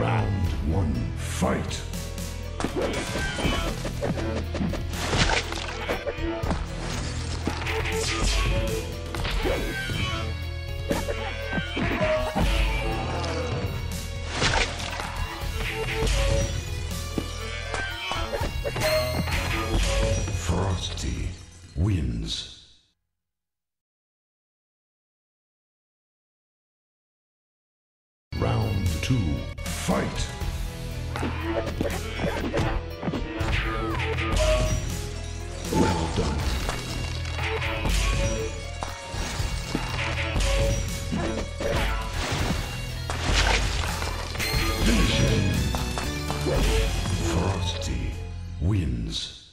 Round one, fight! Frosty wins. Round two, fight! Well done. Finish him. Wins.